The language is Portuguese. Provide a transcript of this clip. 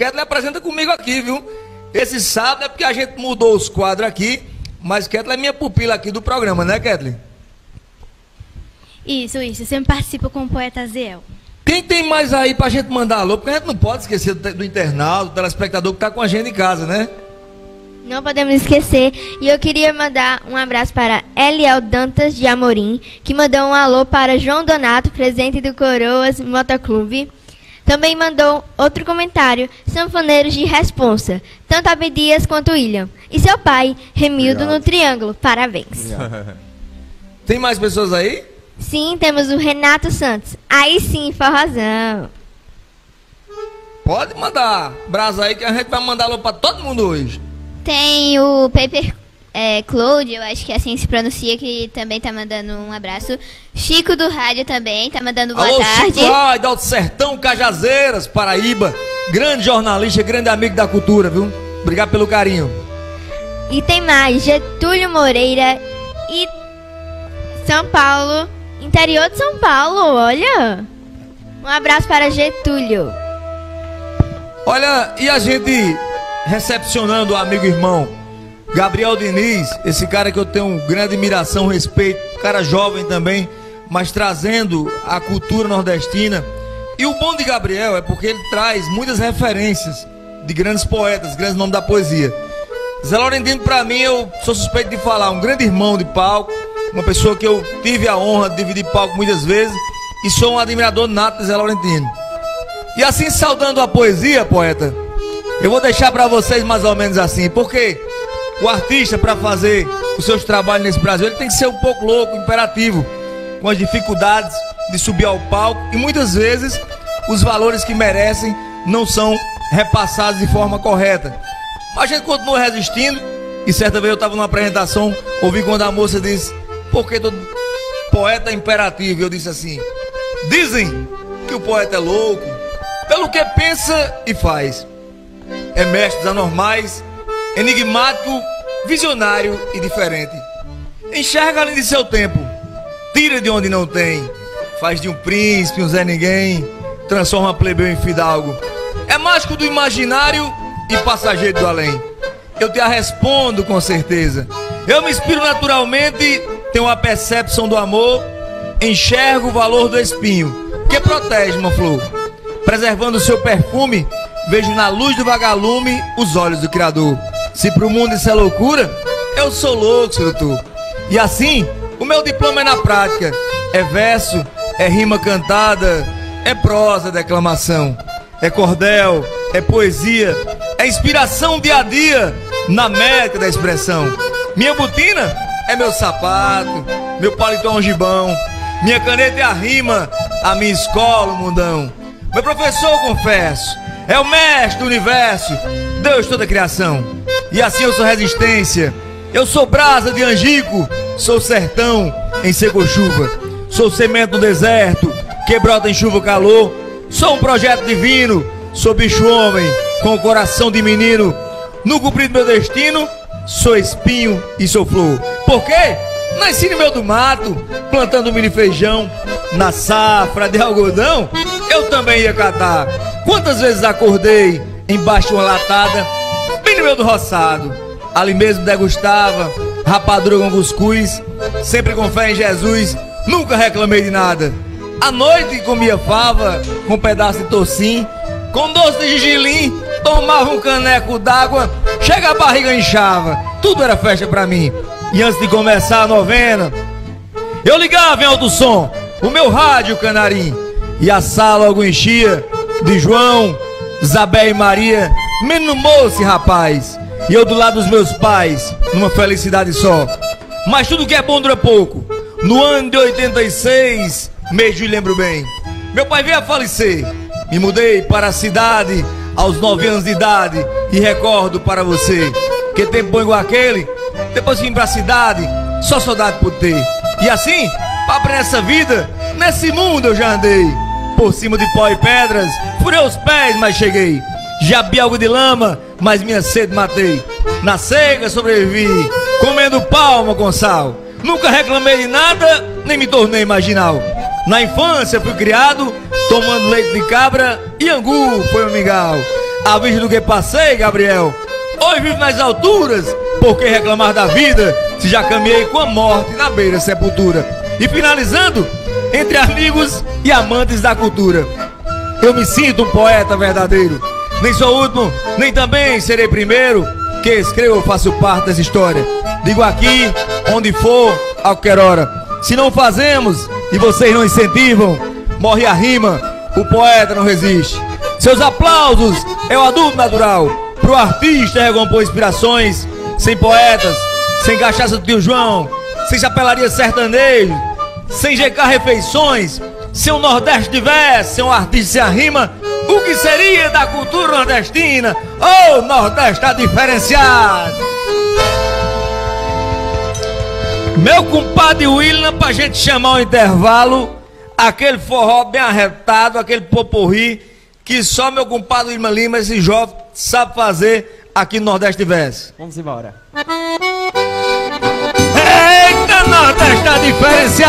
Ketlin apresenta comigo aqui, viu? Esse sábado é porque a gente mudou os quadros aqui, mas Ketlin é minha pupila aqui do programa, né, Ketlin? Isso, isso. Eu sempre participo com o poeta Zeel. Quem tem mais aí pra gente mandar alô? Porque a gente não pode esquecer do, do internauta, do telespectador que tá com a gente em casa, né? Não podemos esquecer. E eu queria mandar um abraço para Eliel Dantas de Amorim, que mandou um alô para João Donato, presidente do Coroas Motoclube. Também mandou outro comentário, sanfoneiros de responsa, tanto Abdias quanto William. E seu pai, Remildo, no Triângulo. Parabéns. Tem mais pessoas aí? Sim, temos o Renato Santos. Aí sim, forrozão. Pode mandar brasa aí que a gente vai mandar alô pra todo mundo hoje. Tem o Paper é, Cloud, eu acho que assim se pronuncia, que também tá mandando um abraço. Chico do Rádio também tá mandando boa alô, tarde. Chico Rádio, Alto Sertão, Cajazeiras, Paraíba. Grande jornalista, grande amigo da cultura, viu? Obrigado pelo carinho. E tem mais, Getúlio Moreira e São Paulo, interior de São Paulo, olha. Um abraço para Getúlio. Olha, e a gente recepcionando o amigo irmão Gabriel Diniz, esse cara que eu tenho grande admiração, respeito, cara jovem também, mas trazendo a cultura nordestina. E o bom de Gabriel é porque ele traz muitas referências de grandes poetas, grandes nomes da poesia. Zé Laurentino, para mim, eu sou suspeito de falar, um grande irmão de palco, uma pessoa que eu tive a honra de dividir palco muitas vezes e sou um admirador nato de Zé Laurentino. E assim, saudando a poesia, poeta, eu vou deixar para vocês mais ou menos assim, porque o artista, para fazer os seus trabalhos nesse Brasil, ele tem que ser um pouco louco, imperativo, com as dificuldades de subir ao palco e muitas vezes os valores que merecem não são repassados de forma correta. Mas a gente continua resistindo. E certa vez eu estava numa apresentação, ouvi quando a moça disse: Por que todo poeta é imperativo? Eu disse assim: Dizem que o poeta é louco pelo que pensa e faz. É mestre dos anormais, enigmático, visionário e diferente. Enxerga além de seu tempo, tira de onde não tem, faz de um príncipe um Zé Ninguém, transforma plebeu em fidalgo. É mágico do imaginário e passageiro do além. Eu te a respondo com certeza. Eu me inspiro naturalmente, tenho a percepção do amor, enxergo o valor do espinho, que protege uma flor. Preservando o seu perfume, vejo na luz do vagalume os olhos do Criador. Se pro mundo isso é loucura, eu sou louco, doutor. E assim, o meu diploma é na prática. É verso, é rima cantada, é prosa, declamação. É cordel, é poesia, é inspiração dia a dia na métrica da expressão. Minha botina é meu sapato, meu paletó é um gibão. Minha caneta é a rima, a minha escola, o mundão. Meu professor, confesso, é o mestre do universo, Deus toda a criação. E assim eu sou resistência, eu sou brasa de angico, sou sertão em seco chuva, sou semente no deserto, que brota em chuva calor, sou um projeto divino, sou bicho homem, com o coração de menino. No cumprir meu destino, sou espinho e sou flor. Por quê? Nasci no meio do mato, plantando milho e feijão. Na safra de algodão, eu também ia catar. Quantas vezes acordei embaixo de uma latada, bem no meio do roçado. Ali mesmo degustava rapadura com cuscuz, sempre com fé em Jesus, nunca reclamei de nada. À noite comia fava com um pedaço de tocim, com doce de gigilim, tomava um caneco d'água, chega a barriga inchava, tudo era festa pra mim. E antes de começar a novena, eu ligava em alto som o meu rádio canarim e a sala logo enchia de João, Isabel e Maria, menino moço rapaz. E eu do lado dos meus pais, numa felicidade só. Mas tudo que é bom dura pouco. No ano de 86, mês de lembro bem, meu pai veio a falecer. Me mudei para a cidade aos nove anos de idade e recordo para você que tempo bom igual aquele. Depois vim para a cidade, só saudade por ter. E assim, para nessa vida, nesse mundo eu já andei. Por cima de pó e pedras, furei os pés, mas cheguei. Já vi algo de lama, mas minha sede matei. Na seca sobrevivi, comendo palma com sal. Nunca reclamei de nada, nem me tornei marginal. Na infância fui criado, tomando leite de cabra e angu foi o mingau. à vista do que passei, Gabriel. Hoje vivo nas alturas, por que reclamar da vida, se já caminhei com a morte na beira da sepultura. E finalizando, entre amigos e amantes da cultura. Eu me sinto um poeta verdadeiro. Nem sou o último, nem também serei primeiro. Que escrevo, faço parte dessa história. Digo aqui, onde for, a qualquer hora. Se não fazemos e vocês não incentivam, morre a rima, o poeta não resiste. Seus aplausos é o adulto natural. Pro artista recompor inspirações, sem poetas, sem cachaça do tio João, sem chapelaria sertanejo, sem GK refeições, se o Nordeste tivesse sem um artista sem a rima, o que seria da cultura nordestina? Ô oh, Nordeste diferenciado! Meu compadre William, pra gente chamar o intervalo, aquele forró bem arretado, aquele poporri, que só meu compadre William Lima, esse jovem, sabe fazer aqui no Nordeste tivesse. Vamos embora. Eita, Nordeste está diferenciado!